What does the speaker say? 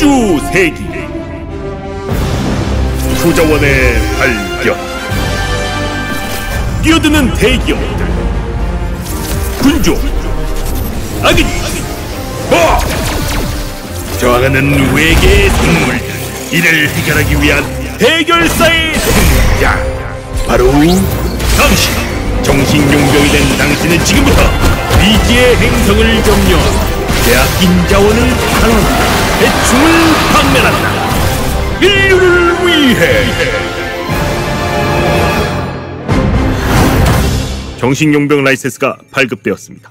우주 세기. 투자원의 발견. 뛰어드는 대기업들 군주 아기 뭐? 저항하는 외계의 생물들 이를 해결하기 위한 해결사의 등장 바로 당신. 정신용병이 된 당신은 지금부터 미지의 행성을 점령. 대학 인자원을 탈환한다. 대충을 방면한다. 인류를 위해. 정신용병 라이센스가 발급되었습니다.